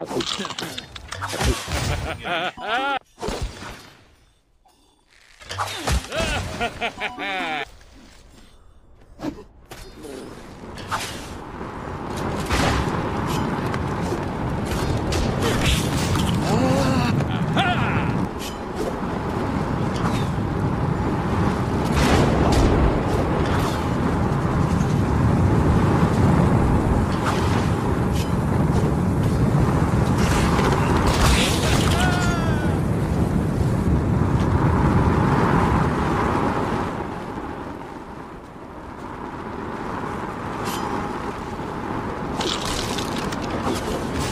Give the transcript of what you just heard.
Ha ha ha!